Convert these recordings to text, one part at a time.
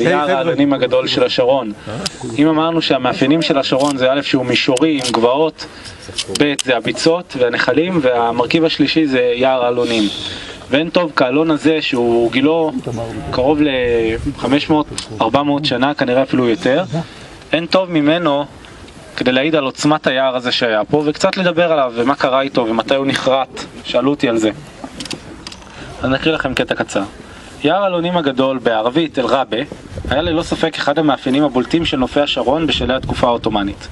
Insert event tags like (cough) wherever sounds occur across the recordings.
יער העלונים הגדול של השרון. אם אמרנו שהמאפיינים של השרון זה א' שהוא מישורי עם גבעות, ב' זה הביצות והנחלים, והמרכיב השלישי זה יער העלונים. ואין טוב כאלון הזה שהוא גילו קרוב ל-500-400 שנה, כנראה אפילו יותר, אין טוב ממנו כדי להעיד על עוצמת היער הזה שהיה פה, וקצת לדבר עליו ומה קרה איתו ומתי הוא נחרט, שאלו אותי על זה. אז נקריא לכם קטע קצר. יער אלונים הגדול, בערבית אל-רבה, היה ללא ספק אחד המאפיינים הבולטים של נופי השרון בשלהי התקופה העות'מאנית.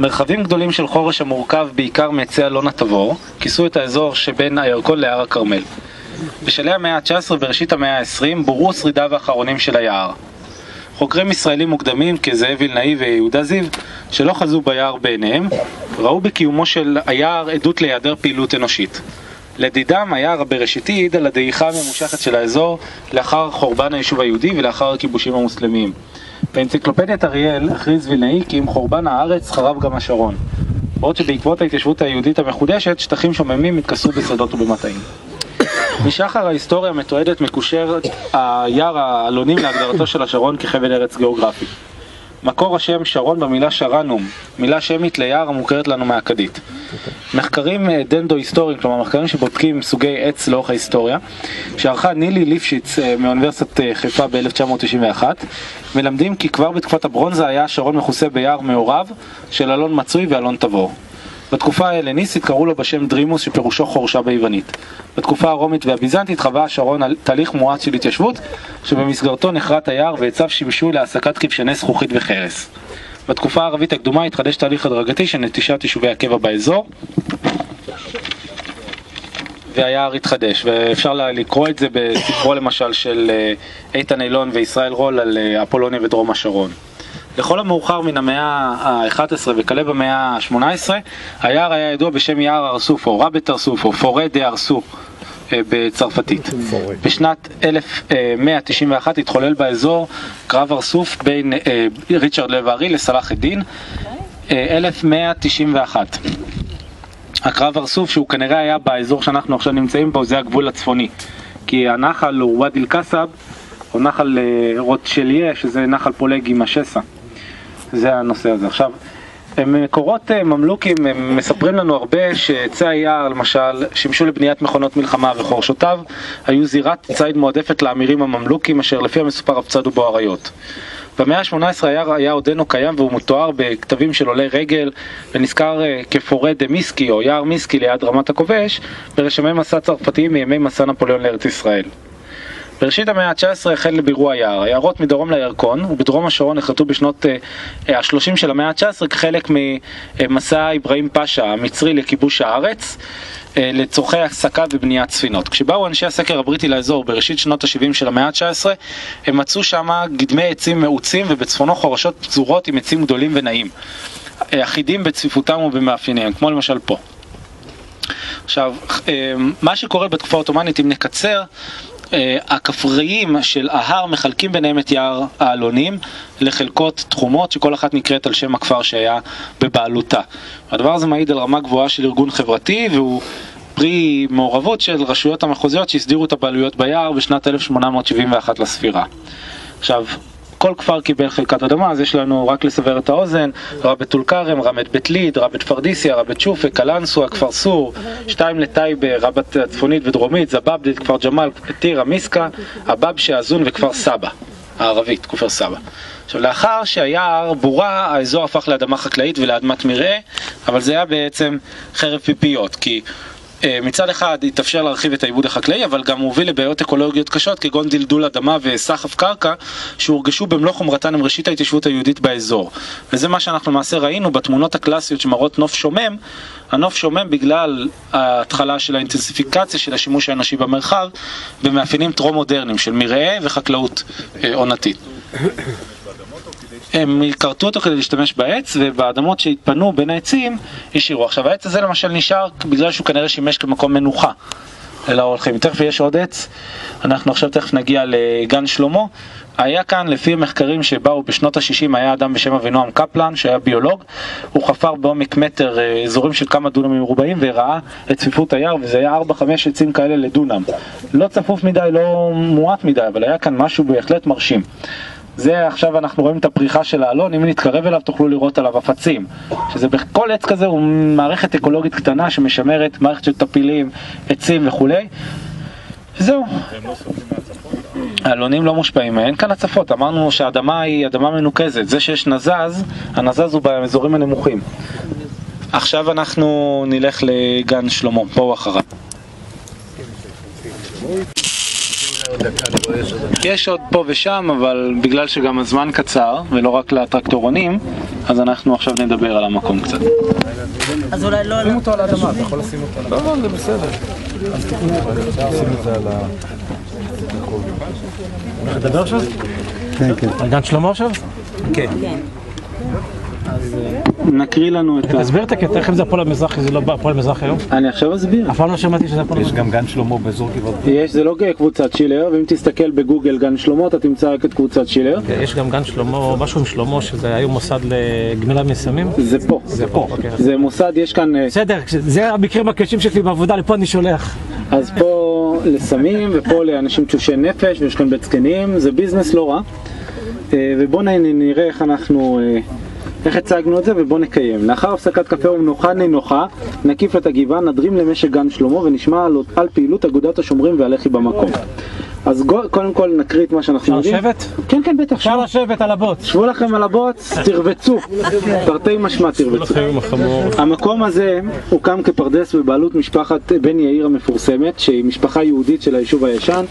מרחבים גדולים של חורש המורכב בעיקר מעצי אלון התבור, כיסו את האזור שבין הירקון להר הכרמל. בשלהי המאה ה-19 וראשית המאה ה-20 בורו שרידיו האחרונים של היער. חוקרים ישראלים מוקדמים כזאב וילנאי ויהודה זיו, שלא חזו ביער בעיניהם, ראו בקיומו של היער עדות להיעדר פעילות אנושית. לדידם היער בראשיתי העיד על הדעיכה הממושכת של האזור לאחר חורבן היישוב היהודי ולאחר הכיבושים המוסלמיים. באנציקלופדיית אריאל הכריז וילנאי כי עם חורבן הארץ חרב גם השרון. בעוד שבעקבות ההתיישבות היהודית המחודשת, שטחים שוממים התכסו בשדות ובמטעים. משחר ההיסטוריה מתועדת מקושר היער האלונים להגדרתו של השרון כחבל ארץ גיאוגרפי. מקור השם שרון במילה שרנום, מילה שמית ליער המוכרת לנו מהאכדית. מחקרים אה, דנדו-היסטוריים, כלומר מחקרים שבודקים סוגי עץ לאורך ההיסטוריה, שערכה נילי ליפשיץ אה, מאוניברסיטת אה, חיפה ב-1991, מלמדים כי כבר בתקופת הברונזה היה השרון מכוסה ביער מעורב של אלון מצוי ואלון תבור. בתקופה ההלניסטית קראו לו בשם דרימוס שפירושו חורשה ביוונית. בתקופה הרומית והביזנטית חווה השרון תהליך מואץ של התיישבות שבמסגרתו נחרט היער ועציו שימשו להעסקת כבשני זכוכית וחרס. בתקופה הערבית הקדומה התחדש תהליך הדרגתי של נטישת יישובי הקבע באזור והיער התחדש, ואפשר לקרוא את זה בספרו למשל של אה, איתן אילון וישראל רול על אה, אפולוניה ודרום השרון. לכל המאוחר מן המאה ה-11 וכלה במאה ה-18, היער היה ידוע בשם יער ארסוף או רבת ארסוף או פורה דה ארסו אה, בצרפתית. בשנת 1191 התחולל באזור קרב ארסוף בין אה, ריצ'רד לב הארי לסלאח א-דין, 1191. אה, הקרב ארסוף שהוא כנראה היה באזור שאנחנו עכשיו נמצאים בו זה הגבול הצפוני כי הנחל הוא ואדי אל-קסב או נחל רוטשליה שזה נחל פולג עם השסע זה הנושא הזה. עכשיו, מקורות אה, ממלוכים מספרים לנו הרבה שעצי היער למשל שימשו לבניית מכונות מלחמה וחורשותיו היו זירת ציד מועדפת לאמירים הממלוכים אשר לפי המסופר צדו בו אריות. במאה ה-18 היער היה עודנו קיים והוא מתואר בכתבים של עולי רגל ונזכר אה, כפורה דה מיסקי או יער מיסקי ליד רמת הכובש ברשמי מסע צרפתיים מימי מסע נפוליאון לארץ ישראל. בראשית המאה ה-19 החל לבירוע היער. היערות מדרום לירקון ובדרום השרון נחרטו בשנות ה-30 uh, של המאה ה-19 כחלק ממסע אברהים פאשה המצרי לכיבוש הארץ uh, לצורכי הסקה ובניית ספינות. כשבאו אנשי הסקר הבריטי לאזור בראשית שנות ה-70 של המאה ה-19 הם מצאו שם גדמי עצים מעוצים ובצפונו חורשות פזורות עם עצים גדולים ונעים. אחידים בצפיפותם ובמאפייניהם, כמו למשל פה. עכשיו, מה שקורה בתקופה העות'מאנית, אם נקצר, אה, הכפריים של ההר מחלקים ביניהם את יער העלונים לחלקות תחומות שכל אחת נקראת על שם הכפר שהיה בבעלותה. הדבר הזה מעיד על רמה גבוהה של ארגון חברתי והוא פרי מעורבות של רשויות המחוזיות שהסדירו את הבעלויות ביער בשנת 1871 לספירה. עכשיו, כל כפר קיבל חלקת אדמה, אז יש לנו, רק לסבר את האוזן, רבת טול כרם, רמת בית ליד, רבת פרדיסיה, רבת שופק, קלנסווה, כפר סור, שתיים לטייבה, רבת צפונית ודרומית, זבבדית, כפר ג'מאל, טירה, מיסקה, אבבשה, עזון וכפר סבא, הערבית, כפר סבא. עכשיו, לאחר שהיער בורה, האזור הפך לאדמה חקלאית ולאדמת מרעה, אבל זה היה בעצם חרב פיפיות, כי מצד אחד התאפשר להרחיב את העיבוד החקלאי, אבל גם הוביל לבעיות אקולוגיות קשות כגון דלדול אדמה וסחף קרקע שהורגשו במלוא חומרתן עם ראשית ההתיישבות היהודית באזור. וזה מה שאנחנו למעשה ראינו בתמונות הקלאסיות שמראות נוף שומם. הנוף שומם בגלל ההתחלה של האינטנסיפיקציה של השימוש האנושי במרחב במאפיינים טרום-מודרניים של מרעה וחקלאות אה, עונתית. הם כרתו אותו כדי להשתמש בעץ, ובאדמות שהתפנו בין העצים השאירו. עכשיו העץ הזה למשל נשאר בגלל שהוא כנראה שימש כמקום מנוחה להולכים. תכף יש עוד עץ, אנחנו עכשיו תכף נגיע לגן שלמה. היה כאן, לפי המחקרים שבאו בשנות ה-60, היה אדם בשם אבינועם קפלן, שהיה ביולוג. הוא חפר בעומק מטר אה, אזורים של כמה דונמים מרובעים וראה את צפיפות היער, וזה היה 4-5 עצים כאלה לדונם. לא צפוף מדי, לא מועט מדי, אבל היה כאן משהו בהחלט מרשים. זה עכשיו אנחנו רואים את הפריחה של האלון, אם נתקרב אליו תוכלו לראות עליו עפצים. שזה בכל עץ כזה הוא מערכת אקולוגית קטנה שמשמרת מערכת של טפילים, עצים וכולי. זהו. האלונים לא מושפעים, אין כאן הצפות, אמרנו שהאדמה היא אדמה מנוקזת, זה שיש נזז, הנזז הוא באזורים הנמוכים. עכשיו אנחנו נלך לגן שלמה, בואו אחריו. יש עוד פה ושם, אבל בגלל שגם הזמן קצר, ולא רק לטרקטורונים, אז אנחנו עכשיו נדבר על המקום קצת. אז אולי לא... שים אותו על האדמה, אתה יכול לשים אותו על האדמה. לא, לא, זה בסדר. אז תקנו, שים את זה על ה... לדבר עכשיו? כן, כן. על גן שלמה עכשיו? כן. נקריא לנו את ה... תסביר את הקטע, איך אם זה הפועל המזרחי, זה לא הפועל המזרחי היום? אני עכשיו אסביר. אף פעם לא שמעתי שזה הפועל יש המזרחי. גם גן שלמה באזור גבעות. יש, זה לא קבוצת שילר, ואם תסתכל בגוגל גן שלמה אתה תמצא רק את קבוצת שילר. יש גם גן שלמה, משהו עם שלמה, שזה היה מוסד לגמילה מסמים? זה פה. זה פה, אוקיי. זה מוסד, יש כאן, אה, בסדר, זה המקרים הקשים שלי בעבודה, לפה אני שולח. אז פה לסמים ופה לאנשים תשושי נפש ויש כאן בית זקנים, זה ביזנס לא רע. אה, ובואו נראה איך אנחנו, אה, איך הצגנו את זה ובואו נקיים. לאחר הפסקת קפה ומנוחה נינוחה, נקיף את הגבעה, נדרים למשק גן שלמה ונשמע על, על פעילות אגודת השומרים והלח"י במקום. אז גו- קודם כל נקריא את מה שאנחנו אפשר יודעים. לשבת? כן, כן, בטח. אפשר לשבת על הבוץ. שבו לכם על הבוץ, תרבצו, תרתי משמע תרבצו. המקום הזה הוקם כפרדס בבעלות משפחת בן יאיר המפורסמת, שהיא משפחה יהודית של היישוב הישן,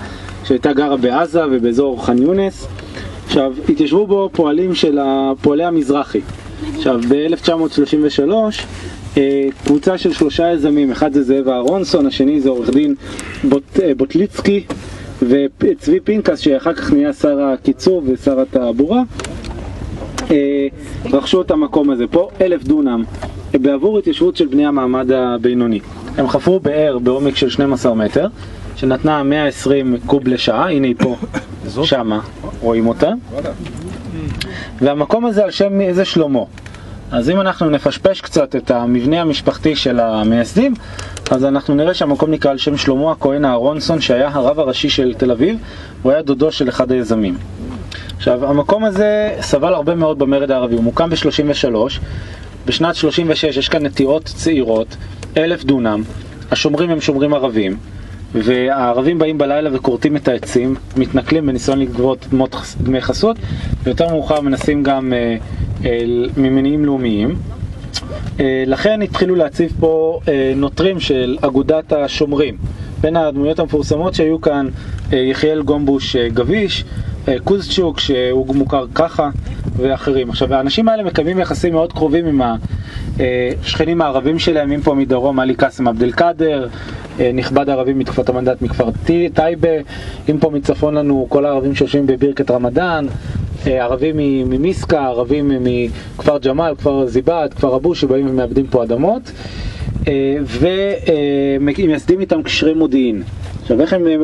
שהייתה גרה בעזה ובאזור ח'אן יונס. עכשיו, התיישבו בו פועלים של פועלי המזרחי. עכשיו, ב-1933, אה, קבוצה של שלושה יזמים, אחד זה זאב אהרונסון, השני זה עורך דין בוט, אה, בוטליצקי וצבי פנקס, שאחר כך נהיה שר הקיצור ושר התעבורה. אה, רכשו את המקום הזה פה, אלף דונם, בעבור התיישבות של בני המעמד הבינוני. הם חפרו באר בעומק של 12 מטר, שנתנה 120 קוב לשעה, הנה היא פה, (coughs) שמה, רואים אותה. והמקום הזה על שם איזה שלמה. אז אם אנחנו נפשפש קצת את המבנה המשפחתי של המייסדים, אז אנחנו נראה שהמקום נקרא על שם שלמה הכהן אהרונסון, שהיה הרב הראשי של תל אביב, הוא היה דודו של אחד היזמים. עכשיו, המקום הזה סבל הרבה מאוד במרד הערבי, הוא מוקם ב-33, בשנת 36 יש כאן נטיעות צעירות, אלף דונם, השומרים הם שומרים ערבים, והערבים באים בלילה וכורתים את העצים, מתנכלים בניסיון לגבות דמי חסות, ויותר מאוחר מנסים גם אה, אה, ממניעים לאומיים. אה, לכן התחילו להציב פה אה, נוטרים של אגודת השומרים. בין הדמויות המפורסמות שהיו כאן, אה, יחיאל גומבוש אה, גביש, קוזצ'וק שהוא מוכר ככה, ואחרים. עכשיו האנשים האלה מקיימים יחסים מאוד קרובים עם השכנים הערבים שלהם, אם פה מדרום עלי קאסם עבד אל קאדר, אה, נכבד ערבי מתקופת המנדט מכפר טי- טייבה, אם פה מצפון לנו כל הערבים שיושבים בבירכת רמדאן, אה, ערבים ממיסקה, ערבים מכפר ג'מאל, כפר זיבד, כפר אבו, שבאים ומאבדים פה אדמות, ומייסדים איתם קשרי מודיעין. עכשיו איך הם אה,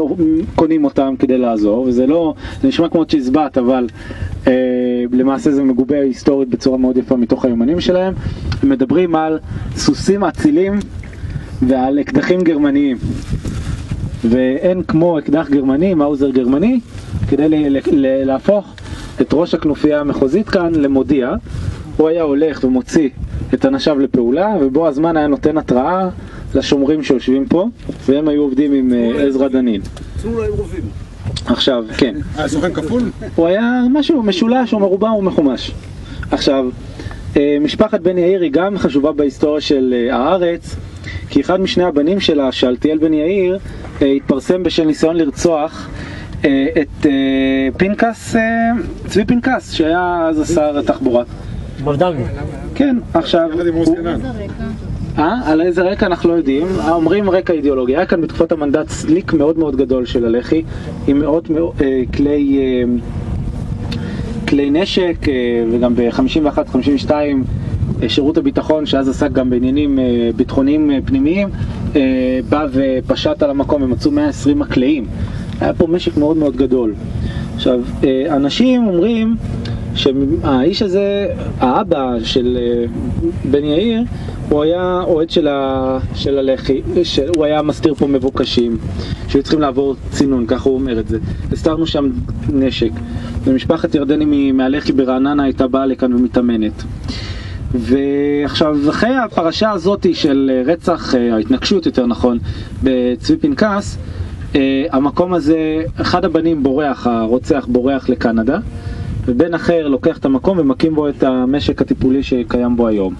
קונים אותם כדי לעזור, וזה לא, זה נשמע כמו צ'יזבט, אבל אה, למעשה זה מגובה היסטורית בצורה מאוד יפה מתוך היומנים שלהם. הם מדברים על סוסים אצילים ועל אקדחים גרמניים. ואין כמו אקדח גרמני, מאוזר גרמני, כדי ל- ל- ל- להפוך את ראש הכנופיה המחוזית כאן למודיע. הוא היה הולך ומוציא את אנשיו לפעולה, ובו הזמן היה נותן התראה לשומרים שיושבים פה, והם היו עובדים עם אה, עזרא דנין. עכשיו, כן. אה, סוכן כפול? הוא היה משהו משולש או מרובע או מחומש. עכשיו, אה, משפחת בן יאיר היא גם חשובה בהיסטוריה של הארץ, כי אחד משני הבנים שלה, שאלתיאל בן יאיר, התפרסם בשל ניסיון לרצוח את פנקס, צבי פנקס, שהיה אז השר התחבורה. מולדבי. כן, עכשיו... אה? על איזה רקע אנחנו לא יודעים, אומרים רקע אידיאולוגי, היה כאן בתקופת המנדט סליק מאוד מאוד גדול של הלח"י, עם מאות מאו- אה, כלי, אה, כלי נשק, אה, וגם ב-51-52 שירות הביטחון, שאז עסק גם בעניינים אה, ביטחוניים אה, פנימיים, אה, בא ופשט על המקום, הם מצאו 120 מקלעים. היה פה משק מאוד מאוד גדול. עכשיו, אה, אנשים אומרים שהאיש הזה, האבא של אה, בן יאיר, הוא היה אוהד של, ה... של הלח"י, של... הוא היה מסתיר פה מבוקשים, שהיו צריכים לעבור צינון, ככה הוא אומר את זה. הסתרנו שם נשק. ומשפחת ירדני מהלח"י ברעננה הייתה באה לכאן ומתאמנת. ועכשיו, אחרי הפרשה הזאת של רצח, אה, ההתנגשות יותר נכון, בצבי פנקס, אה, המקום הזה, אחד הבנים בורח, הרוצח בורח לקנדה, ובן אחר לוקח את המקום ומקים בו את המשק הטיפולי שקיים בו היום.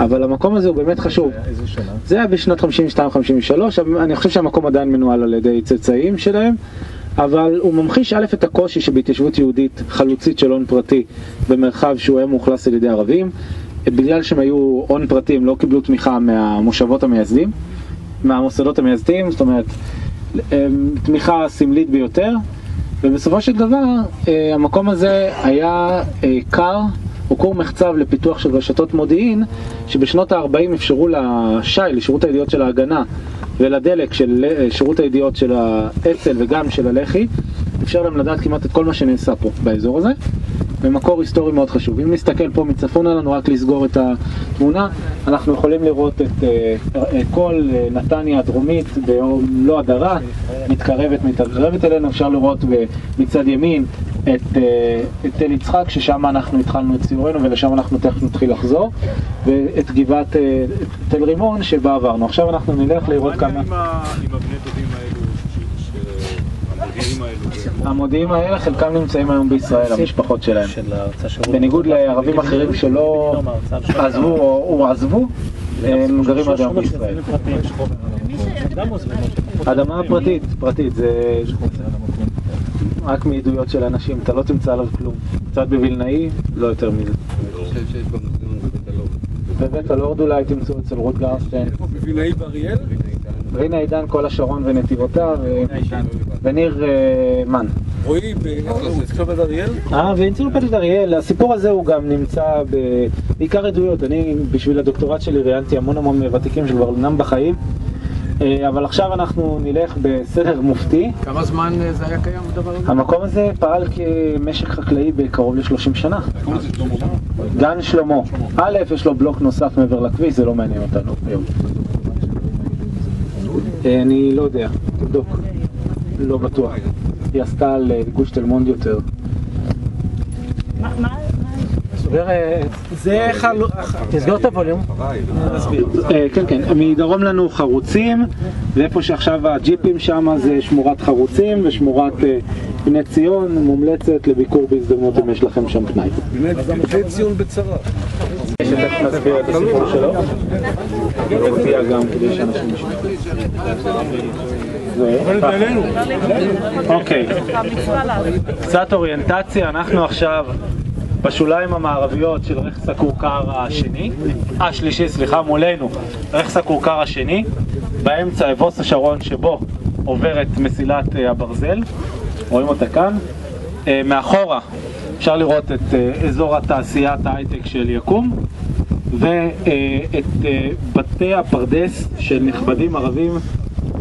אבל המקום הזה הוא באמת חשוב. איזה שנה? זה היה בשנת 52-53, אני חושב שהמקום עדיין מנוהל על ידי צאצאים שלהם, אבל הוא ממחיש א' את הקושי שבהתיישבות יהודית חלוצית של הון פרטי במרחב שהוא היה מאוכלס על ידי ערבים. בגלל שהם היו הון פרטי הם לא קיבלו תמיכה מהמושבות המייסדים, מהמוסדות המייסדים, זאת אומרת תמיכה סמלית ביותר, ובסופו של דבר אה, המקום הזה היה אה, קר, הוא כור מחצב לפיתוח של רשתות מודיעין, שבשנות ה-40 אפשרו לשי, לשירות הידיעות של ההגנה, ולדלק של אה, שירות הידיעות של האצ"ל וגם של הלח"י, אפשר להם לדעת כמעט את כל מה שנעשה פה באזור הזה. ומקור היסטורי מאוד חשוב. אם נסתכל פה מצפון עלינו, רק לסגור את התמונה, אנחנו יכולים לראות את uh, כל uh, נתניה הדרומית במלוא הדרה, מתקרבת, מתקרבת אלינו, אפשר לראות מצד ימין את, uh, את תל יצחק, ששם אנחנו התחלנו את סיורנו ולשם אנחנו תכף נתחיל לחזור, ואת גבעת uh, תל רימון שבה עברנו. עכשיו אנחנו נלך לראות כמה... מה עם הבני דודים האלו? המודיעים האלה חלקם נמצאים היום בישראל, המשפחות שלהם. בניגוד לערבים אחרים שלא עזבו או עזבו, הם גרים עד היום בישראל. אדמה פרטית, פרטית, זה רק מעדויות של אנשים, אתה לא תמצא עליו כלום. קצת בווילנאי, לא יותר מזה. בבית הלורד אולי תמצאו אצל רות גרסטיין. בווילנאי באריאל? והנה עידן כל השרון ונתיבותיו, וניר מן. רועי, באנציקלופד אריאל? אה, באנציקלופד אריאל, הסיפור הזה הוא גם נמצא בעיקר עדויות. אני בשביל הדוקטורט שלי ראיינתי המון המון ותיקים שכבר אינם בחיים. אבל עכשיו אנחנו נלך בסדר מופתי. כמה זמן זה היה קיים הדבר הזה? המקום הזה פעל כמשק חקלאי בקרוב ל-30 שנה. גן שלמה. א', יש לו בלוק נוסף מעבר לכביש, זה לא מעניין אותנו היום. אני לא יודע, תבדוק. לא בטוח. היא עשתה על גוש תל מונד יותר. זה חלו... תסגור את הווליום. כן, כן. מדרום לנו חרוצים, ואיפה שעכשיו הג'יפים שם זה שמורת חרוצים ושמורת בני ציון, מומלצת לביקור בהזדמנות אם יש לכם שם פנאי. בני ציון בצרה. שתכף נסביר את הסיפור שלו. להופיע גם כדי שאנשים אוקיי, קצת אוריינטציה, אנחנו עכשיו בשוליים המערביות של רכס הכורכר השני, אה שלישי, סליחה, מולנו, רכס הכורכר השני, באמצע אבוס השרון שבו עוברת מסילת הברזל, רואים אותה כאן, מאחורה אפשר לראות את אזור התעשיית ההייטק של יקום ואת בתי הפרדס של נכבדים ערבים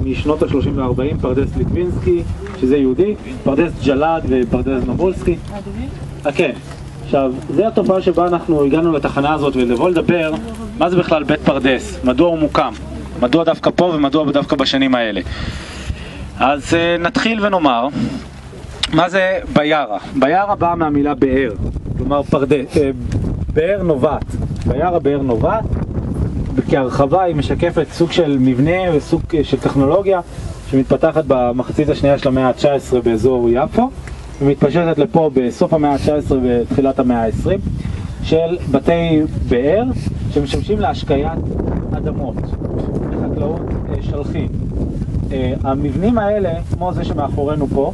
משנות ה-30 וה-40, פרדס ליטווינסקי, שזה יהודי, פרדס ג'לד ופרדס נבולסקי. אה, כן. עכשיו, זו התופעה שבה אנחנו הגענו לתחנה הזאת ולבוא לדבר מה זה בכלל בית פרדס, מדוע הוא מוקם, מדוע דווקא פה ומדוע דווקא בשנים האלה. אז נתחיל ונאמר, מה זה ביארה? ביארה באה מהמילה באר, כלומר פרדס, באר נובעת. ביארה באר נובעת, כהרחבה היא משקפת סוג של מבנה וסוג של טכנולוגיה שמתפתחת במחצית השנייה של המאה ה-19 באזור יפו ומתפשטת לפה בסוף המאה ה-19 ותחילת המאה ה-20 של בתי באר שמשמשים להשקיית אדמות לחקלאות שלחים. המבנים האלה, כמו זה שמאחורינו פה,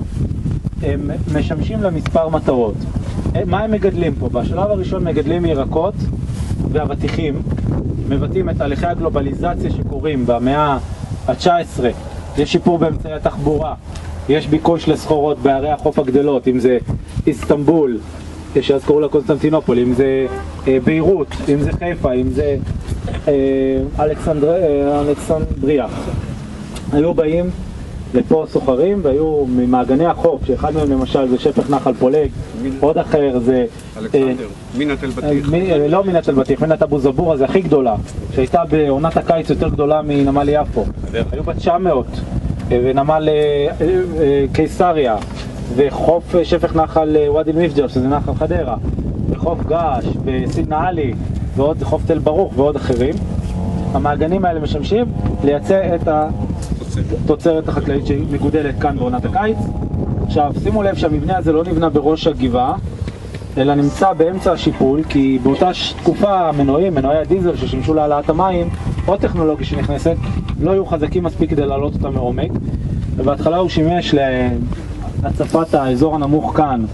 הם משמשים למספר מטרות. מה הם מגדלים פה? בשלב הראשון מגדלים ירקות ואבטיחים, מבטאים את תהליכי הגלובליזציה שקורים במאה ה-19, יש שיפור באמצעי התחבורה, יש ביקוש לסחורות בערי החוף הגדלות, אם זה איסטנבול, שאז קראו לה קונסטנטינופול, אם זה אה, ביירות, אם זה חיפה, אם זה אה, אלכסנדר... אה, אלכסנדריה. היו באים לפה סוחרים, והיו ממעגני החוף, שאחד מהם למשל זה שפך נחל פולג, עוד אחר זה... אלכסנדר, מינת אל בטיח. אה, לא מינת אל-בטיח, מינת אבו זבור, זה הכי גדולה, שהייתה בעונת הקיץ יותר גדולה מנמל יפו. היו בה 900, אה, ונמל אה, אה, אה, קיסריה, וחוף אה, שפך נחל אה, ואדי אל-מפג'ר, שזה נחל חדרה, וחוף געש, וסידנא עלי, ועוד חוף תל ברוך ועוד אחרים. המעגנים האלה משמשים לייצא את התוצרת החקלאית שמגודלת כאן בעונת הקיץ. עכשיו, שימו לב שהמבנה הזה לא נבנה בראש הגבעה, אלא נמצא באמצע השיפול, כי באותה תקופה המנועים, מנועי הדיזל ששימשו להעלאת המים, או טכנולוגיה שנכנסת, לא היו חזקים מספיק כדי להעלות אותם מעומק. ובהתחלה הוא שימש להצפת האזור הנמוך כאן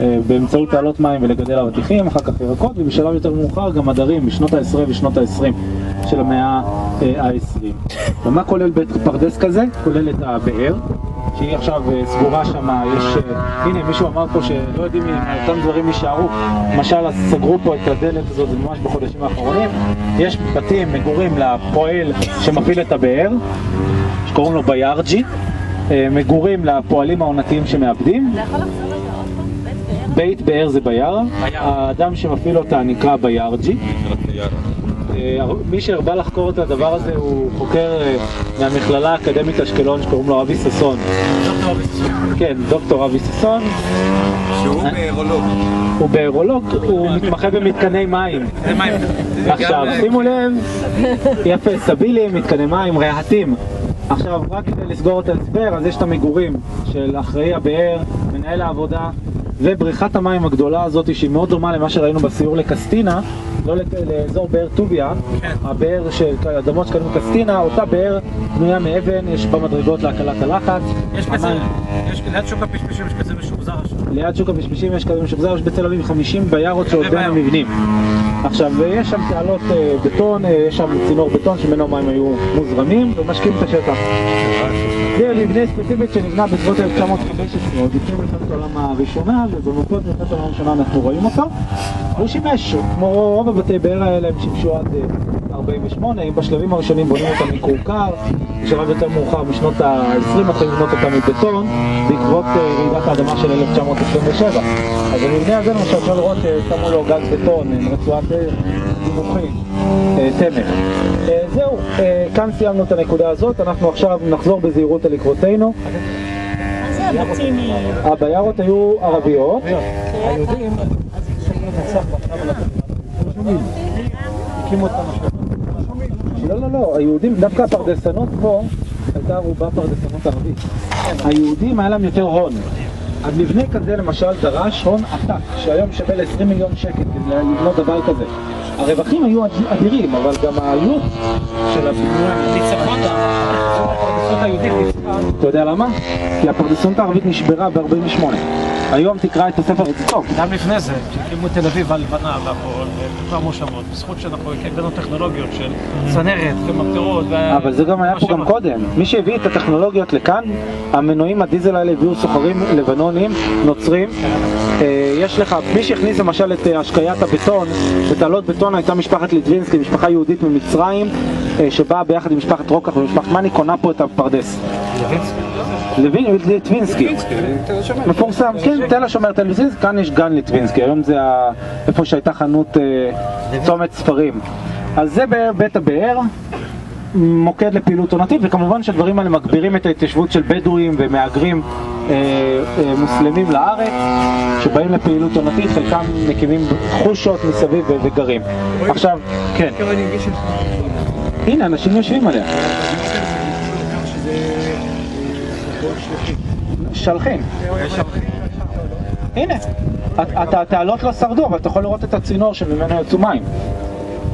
אה, באמצעות תעלות מים ולגדל אבטיחים, אחר כך ירקות, ובשלב יותר מאוחר גם עדרים בשנות ה-10 ושנות ה-20 של המאה ה-20. ומה כולל בית פרדס כזה? כולל את הבאר, שהיא עכשיו אה, סגורה שם, יש... אה, הנה, מישהו אמר פה שלא יודעים אם אותם דברים יישארו. למשל, אז סגרו פה את הדלת הזאת, זה ממש בחודשים האחרונים. יש בתים, מגורים לפועל שמפעיל את הבאר, שקוראים לו ביארג'י. אה, מגורים לפועלים העונתיים שמאבדים. אתה יכול לחזור לזה עוד פעם? בית באר? זה ביער, האדם שמפעיל אותה נקרא ביארג'י. אה, מי שהרבה לחקור את הדבר הזה הוא חוקר אה, מהמכללה האקדמית אשקלון שקוראים לו אבי ששון. כן, דוקטור אבי ששון, שהוא באירולוג. הוא באירולוג, הוא מתמחה במתקני מים. עכשיו, שימו לב, יפה, סבילים, מתקני מים, רהטים. עכשיו, רק כדי לסגור את ההסבר, אז יש את המגורים של אחראי הבאר, מנהל העבודה, ובריכת המים הגדולה הזאת, שהיא מאוד דומה למה שראינו בסיור לקסטינה, לא לאזור באר טוביה, הבאר של אדמות שקנו קסטינה, אותה באר בנויה מאבן, יש בה מדרגות להקלת הלחץ. יש כזה, יש ליד שוק הפשפשים יש כזה. ליד שוק הפשפשים יש כזה משוחזר, יש בתל אביב 50 ביארות שעוד בין ביערות. המבנים. עכשיו, יש שם תעלות אה, בטון, אה, יש שם צינור בטון שממנו המים היו מוזרמים ומשקים את השטח. זה מבנה ספציפית שנבנה בסביבות 1915, עוד לפני מלחמת העולם הראשונה, ובמפות מלחמת העולם הראשונה אנחנו רואים אותו. הוא שימש, כמו רוב הבתי באר האלה, הם שימשו עד אה, 48, אם בשלבים הראשונים בונים אותם מקורקר, בשלב יותר מאוחר, בשנות ה-20 מתחילים לבנות אותם מבטון, בעקבות אה, רעידת האדמה של 1927. אז המבנה הזה למשל אפשר לראות ששמו לו גג בטון עם רצועת אה, דיווחים, אה, תמך. אה, זהו, אה, כאן סיימנו את הנקודה הזאת, אנחנו עכשיו נחזור בזהירות על עקבותינו. הביארות היו ערביות, היהודים, הקימו את המשאבים. לא, לא, לא, היהודים, דווקא הפרדסנות פה הייתה רובה פרדסנות ערבית. היהודים היה להם יותר הון. אז מבנה כזה למשל דרש הון עתק, שהיום שווה ל-20 מיליון שקל לבנות דבר כזה. הרווחים היו אד- אדירים, אבל גם העלות של. ניצחון הפרדסות היהודית ניצחה. אתה יודע למה? כי הפרדסנות הערבית נשברה ב-48. היום תקרא את הספר, זה טוב. גם לפני זה, כשהקימו את תל אביב הלבנה והכל, וכבר מושבות, בזכות שאנחנו הבאנו טכנולוגיות של צנרת ומקטרות. וה- אבל זה גם היה פה גם. קודם. מי שהביא את הטכנולוגיות לכאן, המנועים הדיזל האלה הביאו סוחרים לבנונים, נוצרים. אה, יש לך, מי שהכניס למשל את אה, השקיית הבטון, בתעלות בטון הייתה משפחת ליטווינסקי, משפחה יהודית ממצרים, אה, שבאה ביחד עם משפחת רוקח ומשפחת מאני, קונה פה את הפרדס. ליטווינסקי, מפורסם, כן, תל השומר תל אביב, כאן יש גן ליטווינסקי, היום זה איפה שהייתה חנות אה, צומת ספרים. אז זה בית הבאר, מוקד לפעילות עונתית, וכמובן שהדברים האלה מגבירים את ההתיישבות של בדואים ומהגרים אה, אה, מוסלמים לארץ, שבאים לפעילות עונתית, חלקם מקימים חושות מסביב וגרים. עכשיו, כן, הנה, אנשים יושבים עליה. שלחין. הנה, הת- הת- התעלות לא שרדו, אבל אתה יכול לראות את הצינור שממנו יצאו מים.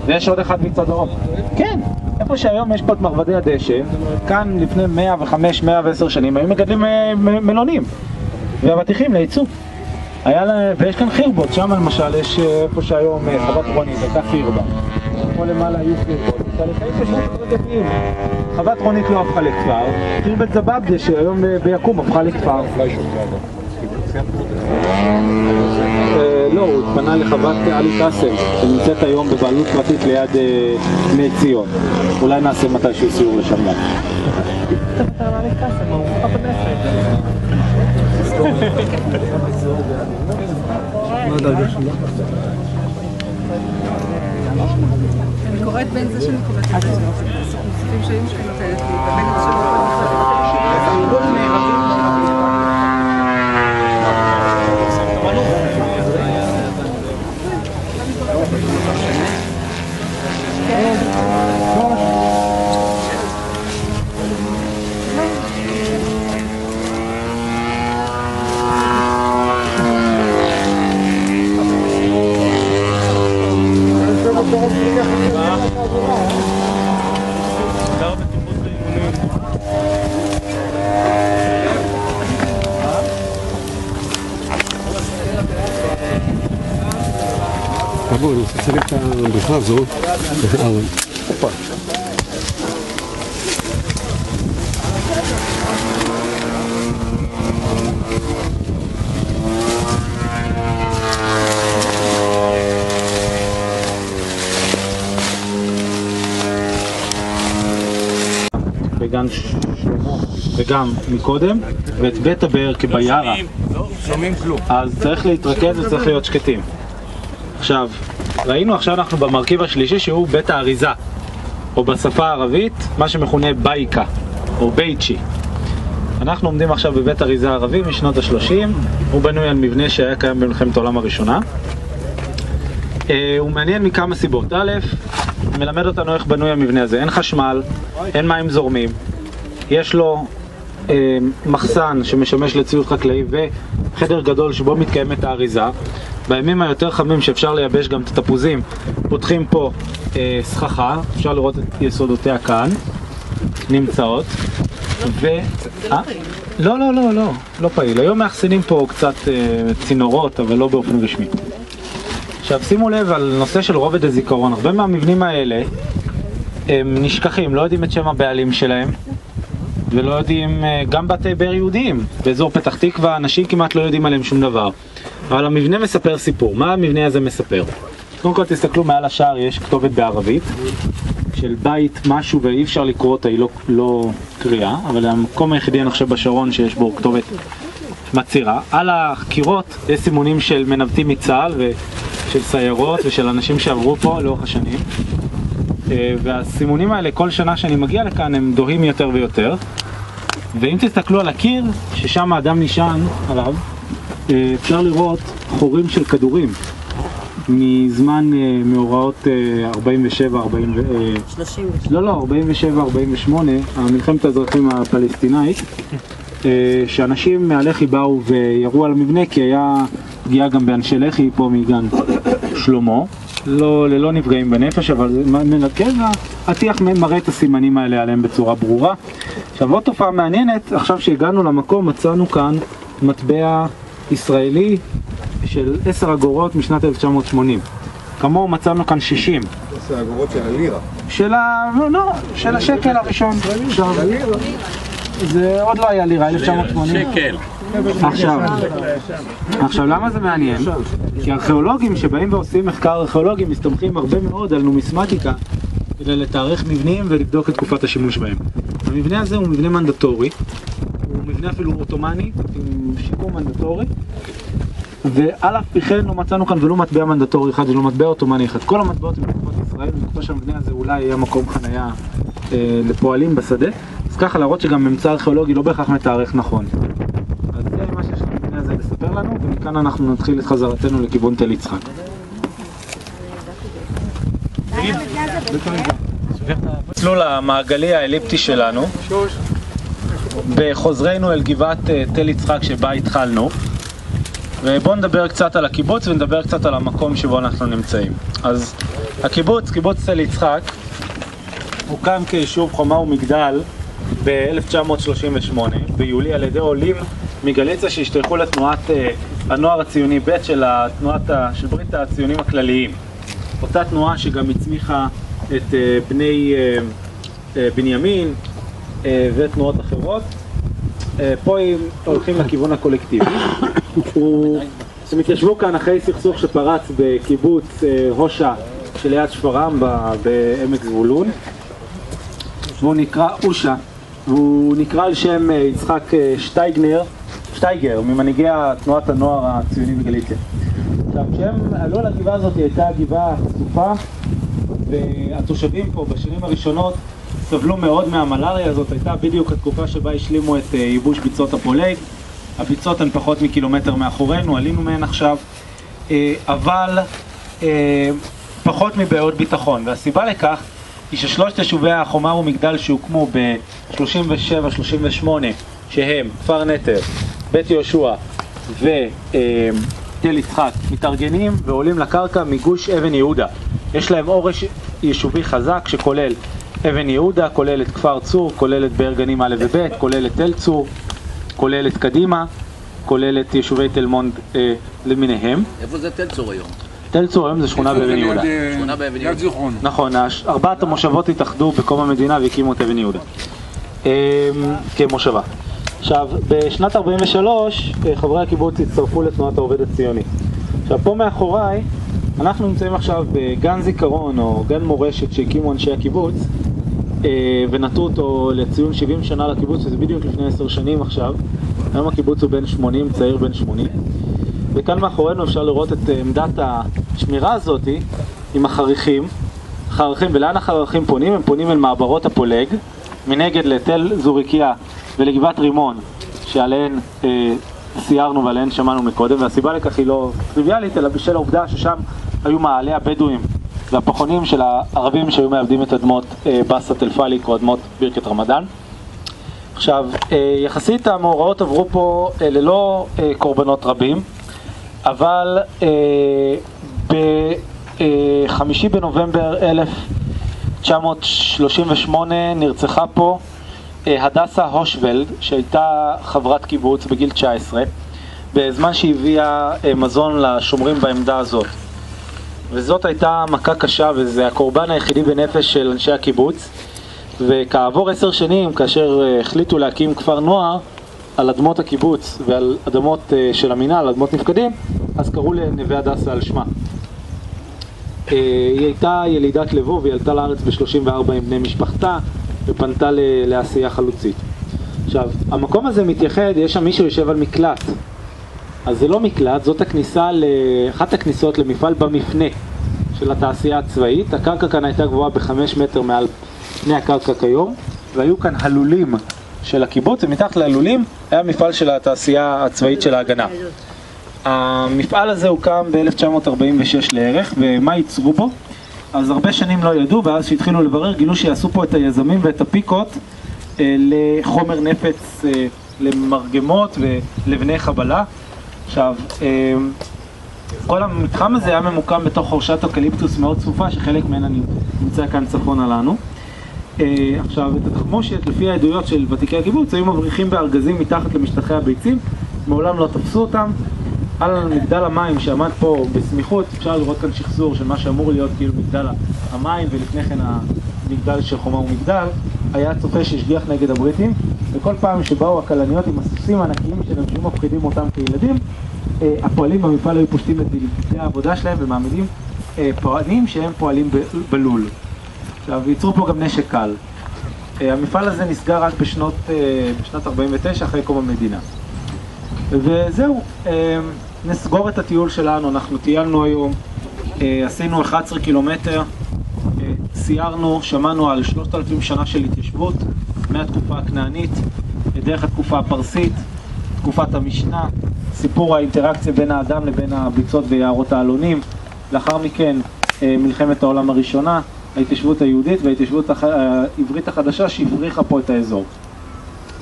ויש עוד אחד מצד דרום. כן, איפה שהיום יש פה את מרבדי הדשא, כאן לפני 105-110 שנים היו מגדלים אה, מלונים ואבטיחים לייצוא. היה לה, ויש כאן חירבות, שם למשל יש אה, איפה שהיום אה, חוות רונית, הייתה חירבה. פה למעלה היו חירבות, תהליכי התיישבות הדרגתיים. חוות רונית לא הפכה לכפר, עיר בית זבבדה שהיום אה, ביקום הפכה לכפר. אה, לא, הוא התפנה לחוות עלי קאסם, שנמצאת היום בבעלות פרטית ליד אה, בני ציון. אולי נעשה מתישהו סיור לשם גם. מה הדרגה שלך? קוראת בין זה שאני קוראת את זה, מוסיפים שהיו שכנות האלה, כי באמת זה שלא כל תבוא, אני Agora, você vê que a ambos. וגם מקודם, ואת בית הבאר כביערה. שומעים כלום. אז צריך להתרכז וצריך להיות שקטים. עכשיו, ראינו עכשיו אנחנו במרכיב השלישי שהוא בית האריזה, או בשפה הערבית, מה שמכונה בייקה, או בייצ'י. אנחנו עומדים עכשיו בבית אריזה ערבי משנות ה-30, הוא בנוי על מבנה שהיה קיים במלחמת העולם הראשונה. אה, הוא מעניין מכמה סיבות. א', מלמד אותנו איך בנוי המבנה הזה. אין חשמל, אין מים זורמים, יש לו מחסן שמשמש לציוד חקלאי וחדר גדול שבו מתקיימת האריזה. בימים היותר חמים שאפשר לייבש גם את התפוזים, פותחים פה אה, סככה, אפשר לראות את יסודותיה כאן, נמצאות. ו... אה? לא, לא, לא, לא, לא פעיל. היום מאחסנים פה קצת אה, צינורות, אבל לא באופן רשמי. עכשיו שימו לב על נושא של רובד הזיכרון, הרבה מהמבנים האלה הם נשכחים, לא יודעים את שם הבעלים שלהם ולא יודעים, אה, גם בתי באר יהודיים באזור פתח תקווה, אנשים כמעט לא יודעים עליהם שום דבר אבל המבנה מספר סיפור, מה המבנה הזה מספר? קודם כל תסתכלו מעל השער יש כתובת בערבית של בית משהו ואי אפשר לקרוא אותה, היא לא, לא קריאה אבל המקום היחידי אני חושב בשרון שיש בו כתובת מצהירה. על הקירות יש סימונים של מנווטים מצה"ל ושל סיירות ושל אנשים שעברו פה לאורך השנים. אה, והסימונים האלה כל שנה שאני מגיע לכאן הם דוהים יותר ויותר. ואם תסתכלו על הקיר, ששם האדם נשען עליו, אה, אפשר לראות חורים של כדורים מזמן אה, מאורעות 47, 40, 30. לא, לא, 47, 48, המלחמת האזרחים הפלסטינאית, אה, שאנשים מהלח"י באו וירו על המבנה כי היה פגיעה גם באנשי לח"י פה מגן שלמה. לא, ללא נפגעים בנפש, אבל זה מנקד, הטיח מראה את הסימנים האלה עליהם בצורה ברורה. עכשיו עוד תופעה מעניינת, עכשיו שהגענו למקום מצאנו כאן מטבע ישראלי של 10 אגורות משנת 1980. כמוהו מצאנו כאן 60. עשר אגורות של הלירה. של ה... לא, לא, של השקל הראשון. עכשיו, זה עוד לא היה לירה, 1980. שקל. עכשיו, עכשיו למה זה מעניין? כי ארכיאולוגים שבאים ועושים מחקר ארכיאולוגי מסתמכים הרבה מאוד על נומיסמטיקה כדי לתארך מבנים ולבדוק את תקופת השימוש בהם. המבנה הזה הוא מבנה מנדטורי, הוא מבנה אפילו עות'מאני עם שיקום מנדטורי ועל אף פי כן לא מצאנו כאן ולו מטבע מנדטורי אחד ולא מטבע עות'מאני אחד. כל המטבעות מתקופת ישראל, בתקופה שהמבנה הזה אולי יהיה מקום חנייה אה, לפועלים בשדה. אז ככה להראות שגם ממצא ארכיאולוגי לא בהכרח מתארך נכון. אז זה מה שיש למבנה הזה לספר לנו, ומכאן אנחנו נתחיל את חזרתנו לכיוון תל יצחק. מסלול המעגלי האליפטי שלנו, בחוזרנו אל גבעת אה, תל יצחק שבה התחלנו. ובואו נדבר קצת על הקיבוץ ונדבר קצת על המקום שבו אנחנו נמצאים. אז הקיבוץ, קיבוץ תל יצחק, הוקם כיישוב חומה ומגדל ב-1938 ביולי על ידי עולים מגליציה שהשתייכו לתנועת אה, הנוער הציוני ב' של, התנועת, של ברית הציונים הכלליים. אותה תנועה שגם הצמיחה את אה, בני אה, בנימין ותנועות אחרות. פה הם הולכים לכיוון הקולקטיבי. הם התיישבו כאן אחרי סכסוך שפרץ בקיבוץ הושע שליד שפרעם בעמק זבולון. והוא נקרא אושה, והוא נקרא על שם יצחק שטייגנר, שטייגר, ממנהיגי תנועת הנוער הציוני בגליציה. עכשיו, כשהם עלו על הגבעה הזאת, היא הייתה גבעה חשופה, והתושבים פה בשנים הראשונות סבלו מאוד מהמלאריה הזאת, הייתה בדיוק התקופה שבה השלימו את אה, ייבוש ביצות הפולג. הביצות הן פחות מקילומטר מאחורינו, עלינו מהן עכשיו, אה, אבל אה, פחות מבעיות ביטחון. והסיבה לכך היא ששלושת יישובי החומה ומגדל שהוקמו ב-37-38, שהם כפר נטר, בית יהושע ותל יצחק, מתארגנים ועולים לקרקע מגוש אבן יהודה. יש להם אורש יישובי חזק שכולל אבן יהודה, כולל את כפר צור, כולל את באר גנים א' וב', כולל את תל צור, כולל את קדימה, כולל את יישובי תל מונד אה, למיניהם. איפה זה תל צור היום? תל צור היום זה שכונה באבן יהודה. שכונה באבן יד יהודה. זיכרון. נכון, ארבעת המושבות התאחדו בקום המדינה והקימו את אבן יהודה אמ, כמושבה. עכשיו, בשנת 43 אה, חברי הקיבוץ הצטרפו לתנועת העובד הציוני. עכשיו, פה מאחוריי, אנחנו נמצאים עכשיו בגן זיכרון או גן מורשת שהקימו אנשי הקיבוץ אה, ונטו אותו לציון 70 שנה לקיבוץ, שזה בדיוק לפני 10 שנים עכשיו. היום הקיבוץ הוא בן 80, צעיר בן 80. וכאן מאחורינו אפשר לראות את אה, עמדת השמירה הזאתי עם החריכים. חרכים, ולאן החרכים פונים? הם פונים אל מעברות הפולג, מנגד לתל זוריקיה ולגבעת רימון, שעליהן אה, סיירנו ועליהן שמענו מקודם, והסיבה לכך היא לא טריוויאלית, אלא בשל העובדה ששם היו מעלי הבדואים והפחונים של הערבים שהיו מאבדים את אדמות אה, באסה תל פאליק או אדמות ברכת רמדאן. עכשיו, אה, יחסית המאורעות עברו פה אה, ללא אה, קורבנות רבים, אבל אה, ב-5 בנובמבר 1938 נרצחה פה אה, הדסה הושוולד, שהייתה חברת קיבוץ בגיל 19, בזמן שהביאה אה, מזון לשומרים בעמדה הזאת. וזאת הייתה מכה קשה וזה הקורבן היחידי בנפש של אנשי הקיבוץ. וכעבור עשר שנים, כאשר אה, החליטו להקים כפר נוער על אדמות הקיבוץ ועל אדמות אה, של המינהל, אדמות נפקדים, אז קראו לנווה הדסה על שמה. אה, היא הייתה ילידת לבוב, היא עלתה לארץ ב-34 עם בני משפחתה ופנתה ל- לעשייה חלוצית. עכשיו, המקום הזה מתייחד, יש שם מישהו יושב על מקלט. אז זה לא מקלט, זאת הכניסה. אחת הכניסות למפעל במפנה של התעשייה הצבאית. הקרקע כאן הייתה גבוהה בחמש מטר מעל פני הקרקע כיום, והיו כאן הלולים של הקיבוץ, ומתחת ללולים היה מפעל של התעשייה הצבאית של ההגנה. המפעל הזה הוקם ב-1946 לערך, ומה ייצרו בו? אז הרבה שנים לא ידעו, ואז כשהתחילו לברר גילו שיעשו פה את היזמים ואת הפיקות אה, לחומר נפץ, אה, למרגמות ולבני חבלה. עכשיו, אה, כל המתחם הזה היה ממוקם בתוך חורשת אוקליפטוס מאוד צפופה, שחלק ממנה נמצא כאן צפונה לנו. אה, עכשיו, את התחמושת, לפי העדויות של ותיקי הקיבוץ, היו מבריחים בארגזים מתחת למשטחי הביצים, מעולם לא תפסו אותם. על מגדל המים שעמד פה בסמיכות, אפשר לראות כאן שחזור של מה שאמור להיות כאילו מגדל המים, ולפני כן המגדל של חומה ומגדל, היה צופה שהשגיח נגד הבריטים, וכל פעם שבאו הכלניות עם הסוסים הענקיים שלהם שהיו מפחידים אותם כילדים, אה, הפועלים במפעל היו פושטים את בגדי העבודה שלהם ומעמידים אה, פועלים שהם פועלים בלול. עכשיו, ייצרו פה גם נשק קל. אה, המפעל הזה נסגר רק בשנות, בשנת 49 אחרי קום המדינה. וזהו, אה, נסגור את הטיול שלנו, אנחנו טיילנו היום, אה, עשינו 11 קילומטר, אה, סיירנו, שמענו על 3,000 שנה של התיישבות מהתקופה הכנענית, דרך התקופה הפרסית, תקופת המשנה, סיפור האינטראקציה בין האדם לבין הביצות ויערות העלונים, לאחר מכן אה, מלחמת העולם הראשונה, ההתיישבות היהודית וההתיישבות העברית החדשה שהבריחה פה את האזור.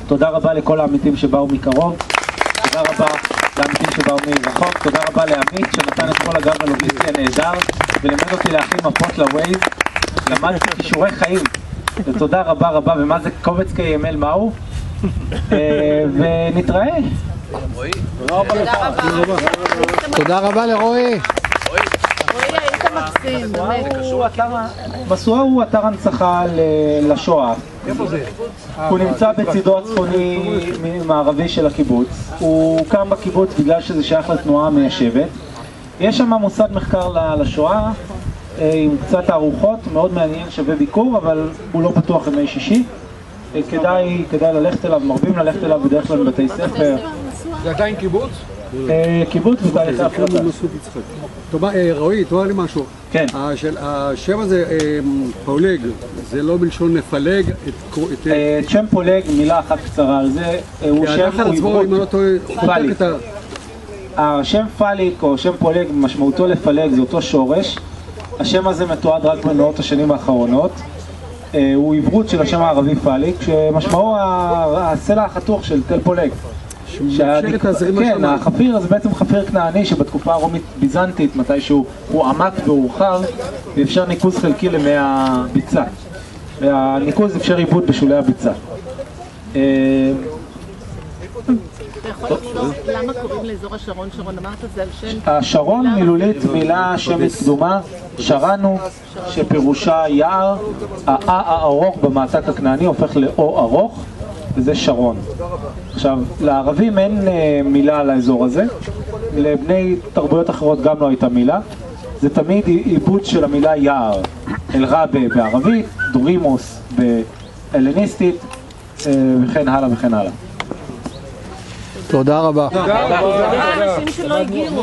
תודה רבה לכל העמיתים שבאו מקרוב, תודה רבה לעמיתים שבאו מרחוק, תודה רבה לעמית שנתן את כל הגב הלוגיסטי הנהדר ולימד אותי להכין מפות לווייז, למדתי כישורי חיים, ותודה רבה רבה, ומה זה קובץ KML מהו? אה, ונתראה. תודה רבה לרועי. רועי, היית מקסים, באמת. משואה הוא אתר הנצחה ל- לשואה. הוא נמצא בצידו הצפוני מערבי של הקיבוץ. הוא הוקם בקיבוץ בגלל שזה שייך לתנועה המיישבת. יש שם מוסד מחקר לשואה אה, עם קצת תערוכות, מאוד מעניין, שווה ביקור, אבל הוא לא פתוח ימי שישי. אה, כדאי, כדאי ללכת אליו, מרבים ללכת אליו בדרך כלל בבתי ספר. זה עדיין קיבוץ? אה, קיבוץ בתהליכי הפרטה. טוב, אה, רועי, תאמר לי משהו. כן. השם הזה, אה, פאולג, זה לא בלשון לפלג את... שם פולג, מילה אחת קצרה על זה, הוא שם, הוא עברות. לא פאליק. את ה... השם פאליק או שם פולג משמעותו לפלג זה אותו שורש. השם הזה מתועד רק במאות השנים האחרונות. הוא עברות של השם הערבי פאליק, שמשמעו הסלע החתוך של תל פולג. שמאפשר את הזרימה כן. החפיר זה בעצם חפיר כנעני שבתקופה הרומית-ביזנטית, מתישהו הועמק והורחב, ואפשר ניקוז חלקי למי הביצה. והניקוז אפשר עיבוד בשולי הביצה. אתה יכול לחזור למה קוראים לאזור השרון שרון? אמרת זה על שם... השרון מילולית מילה שמית קדומה, שרנו, שפירושה יער, האה הארוך במעתק הכנעני הופך לאו ארוך, וזה שרון. עכשיו, לערבים אין אה, מילה לאזור הזה, לבני תרבויות אחרות גם לא הייתה מילה, זה תמיד עיבוד של המילה יער, אל-רבה בערבית, דורימוס בהלניסטית, אה, וכן הלאה וכן הלאה. תודה רבה. שלא הגיעו.